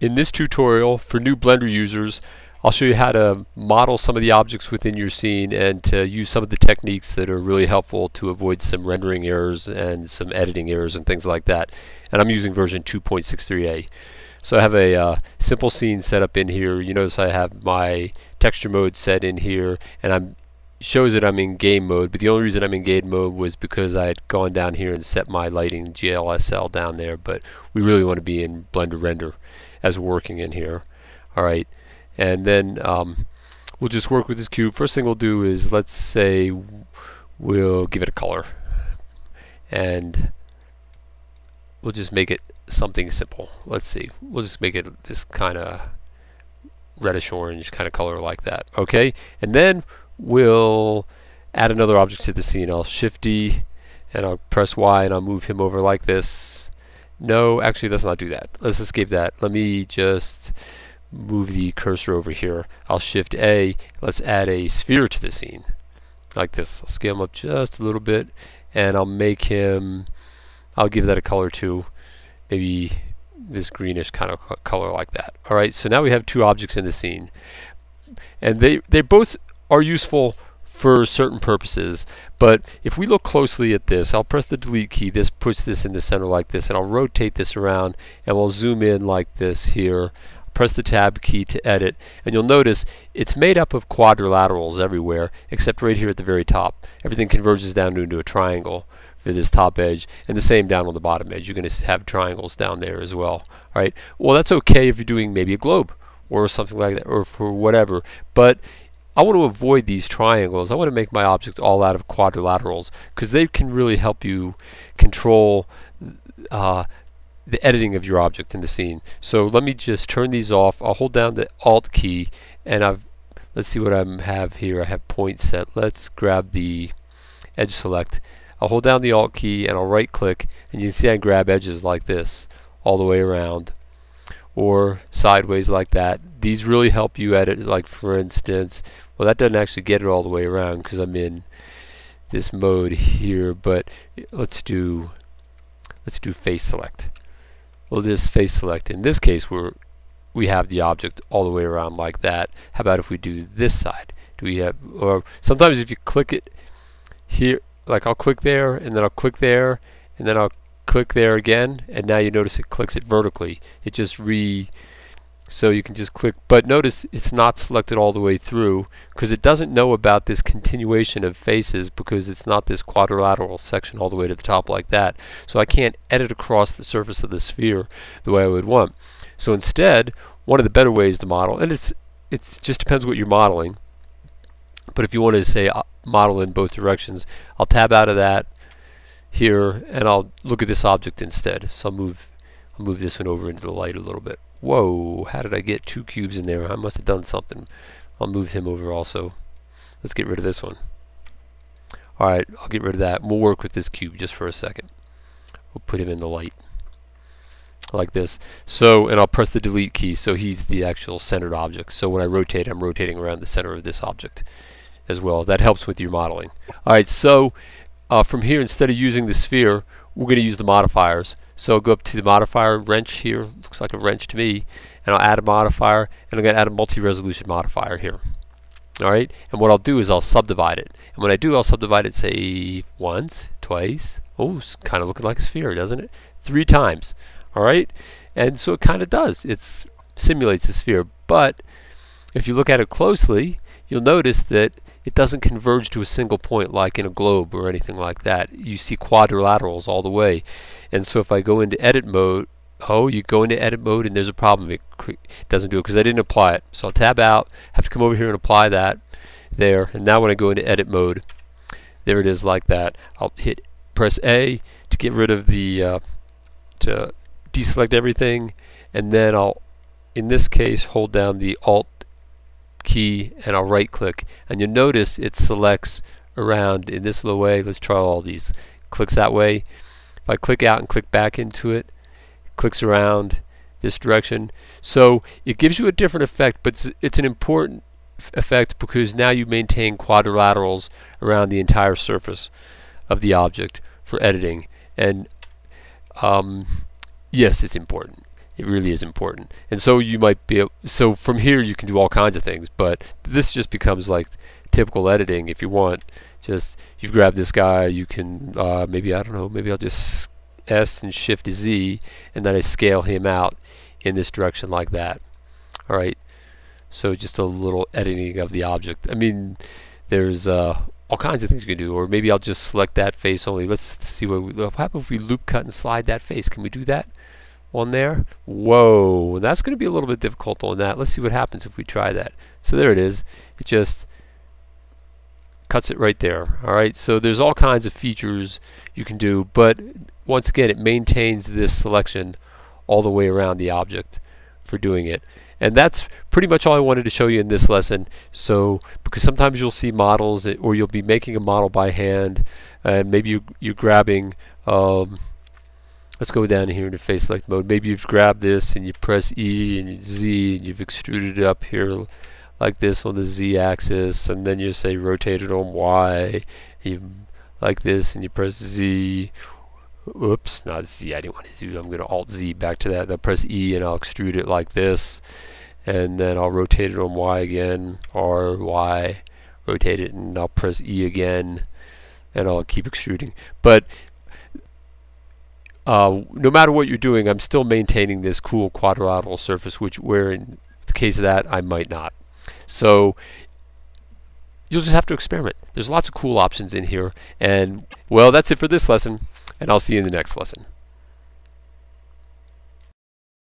In this tutorial for new Blender users, I'll show you how to model some of the objects within your scene and to use some of the techniques that are really helpful to avoid some rendering errors and some editing errors and things like that. And I'm using version 2.63a. So I have a uh, simple scene set up in here. You notice I have my texture mode set in here and I'm shows that I'm in game mode, but the only reason I'm in game mode was because I had gone down here and set my lighting GLSL down there, but we really want to be in Blender Render as working in here. Alright, and then um, we'll just work with this cube. First thing we'll do is, let's say we'll give it a color. And we'll just make it something simple. Let's see, we'll just make it this kind of reddish orange kind of color like that. Okay, and then we'll add another object to the scene. I'll shift D and I'll press Y and I'll move him over like this. No, actually let's not do that. Let's escape that. Let me just move the cursor over here. I'll shift A. Let's add a sphere to the scene. Like this. I'll scale him up just a little bit and I'll make him, I'll give that a color too. Maybe this greenish kind of color like that. Alright, so now we have two objects in the scene. And they, they both are useful for certain purposes. But if we look closely at this, I'll press the delete key. This puts this in the center like this. And I'll rotate this around and we'll zoom in like this here. Press the tab key to edit. And you'll notice it's made up of quadrilaterals everywhere except right here at the very top. Everything converges down into a triangle for this top edge and the same down on the bottom edge. You're going to have triangles down there as well. All right. Well, that's okay if you're doing maybe a globe or something like that or for whatever. But I want to avoid these triangles. I want to make my object all out of quadrilaterals because they can really help you control uh, the editing of your object in the scene. So let me just turn these off. I'll hold down the Alt key and I've let's see what I have here. I have point set. Let's grab the edge select. I'll hold down the Alt key and I'll right click and you can see I grab edges like this all the way around or sideways like that. These really help you edit like for instance well, that doesn't actually get it all the way around because I'm in this mode here, but let's do let's do face select. Well, this face select. In this case, we're we have the object all the way around like that. How about if we do this side? Do we have, or sometimes if you click it here, like I'll click there, and then I'll click there, and then I'll click there again, and now you notice it clicks it vertically. It just re so you can just click, but notice it's not selected all the way through because it doesn't know about this continuation of faces because it's not this quadrilateral section all the way to the top like that. So I can't edit across the surface of the sphere the way I would want. So instead, one of the better ways to model, and it's it just depends what you're modeling, but if you want to say uh, model in both directions, I'll tab out of that here and I'll look at this object instead. So I'll move, I'll move this one over into the light a little bit. Whoa, how did I get two cubes in there? I must have done something. I'll move him over also. Let's get rid of this one. Alright, I'll get rid of that. We'll work with this cube just for a second. We'll put him in the light. Like this. So, and I'll press the delete key so he's the actual centered object. So when I rotate, I'm rotating around the center of this object as well. That helps with your modeling. Alright, so uh, from here, instead of using the sphere, we're going to use the modifiers. So I'll go up to the modifier wrench here, looks like a wrench to me, and I'll add a modifier, and I'm going to add a multi-resolution modifier here. Alright, and what I'll do is I'll subdivide it. And when I do, I'll subdivide it, say, once, twice, oh, it's kind of looking like a sphere, doesn't it? Three times. Alright, and so it kind of does. It simulates a sphere, but if you look at it closely, you'll notice that it doesn't converge to a single point like in a globe or anything like that. You see quadrilaterals all the way. And so if I go into edit mode, oh, you go into edit mode and there's a problem. It doesn't do it because I didn't apply it. So I'll tab out, have to come over here and apply that there. And now when I go into edit mode, there it is like that. I'll hit press A to get rid of the, uh, to deselect everything. And then I'll, in this case, hold down the Alt key and I'll right click and you'll notice it selects around in this little way let's try all these. Clicks that way. If I click out and click back into it, it clicks around this direction. So it gives you a different effect but it's, it's an important effect because now you maintain quadrilaterals around the entire surface of the object for editing. And um, yes it's important It really is important. And so you might be able, so from here you can do all kinds of things, but this just becomes like typical editing if you want. Just you've grabbed this guy, you can uh, maybe I don't know, maybe I'll just S and Shift Z, and then I scale him out in this direction like that. All right. So just a little editing of the object. I mean, there's uh, all kinds of things you can do. Or maybe I'll just select that face only. Let's see what we, what happens if we loop cut and slide that face. Can we do that on there? Whoa, that's going to be a little bit difficult on that. Let's see what happens if we try that. So there it is. It just cuts it right there. All right, so there's all kinds of features you can do, but once again, it maintains this selection all the way around the object for doing it. And that's pretty much all I wanted to show you in this lesson. So, because sometimes you'll see models or you'll be making a model by hand and maybe you, you're grabbing, um, let's go down here into face select mode. Maybe you've grabbed this and you press E and Z and you've extruded it up here like this on the Z axis and then you say rotate it on Y like this and you press Z Oops, not Z. I didn't want to do. I'm going to Alt Z back to that. Then press E and I'll extrude it like this, and then I'll rotate it on Y again, R Y, rotate it, and I'll press E again, and I'll keep extruding. But uh, no matter what you're doing, I'm still maintaining this cool quadrilateral surface, which where in the case of that I might not. So you'll just have to experiment. There's lots of cool options in here, and well, that's it for this lesson and I'll see you in the next lesson.